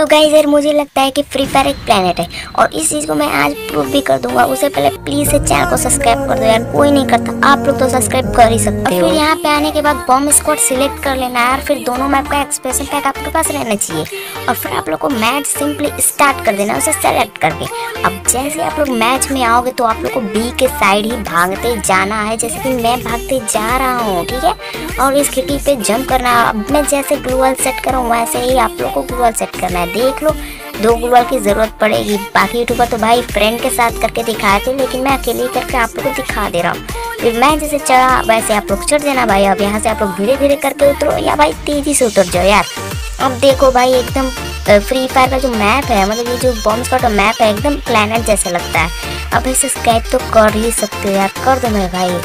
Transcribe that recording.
तो गाइज़ यार मुझे लगता है कि फ्री फायर एक प्लेनेट है। और इस चीज़ को मैं आज प्रूव भी कर दूँगा। उससे पहले प्लीज़ से चैनल को सब्सक्राइब कर दो यार कोई नहीं करता। आप लोग तो सब्सक्राइब कर ही सकते हो। फिर यहाँ पे आने के बाद बॉम्ब स्क्वाड सिलेक्ट कर लेना है और फिर दोनों मैप का एक्सप्रेशन पैक आपके पास रहना चाहिए। और फिर आप लोग को मैच सिंपली स्टार्ट कर देना उसे सेलेक्ट करके। अब जैसे आप लोग मैच में आओगे तो आप लोग को बी के साइड ही भागते जाना है। जैसे कि मैं भागते जा रहा हूँ ठीक है? और इस खिड़की पे जंप करना। अब मैं जैसे ग्लूअल सेट करूँ वैसे ही आप लोग को ग्लूअल सेट करना है। देख लो। दो ग्लूअल की ज़रूरत पड़ेगी। बाकी यूट्यूबर तो भाई फ्रेंड के साथ करके दिखाए थे, लेकिन मैं अकेले ही करके आप लोग को दिखा दे रहा हूँ। फिर मैं जैसे चढ़ा, वैसे आप लोग चढ़ देना भाई। अब यहाँ से आप लोग धीरे धीरे करके उतरो, या भाई तेज़ी से उतर जाओ यार। अब देखो भाई, एकदम फ्री फायर का जो मैप है मतलब ये जो बॉम्ब का मैप है, एकदम प्लानट जैसा लगता है। अब इसे स्केच तो कर ही सकते हो यार, कर दो मेरे भाई।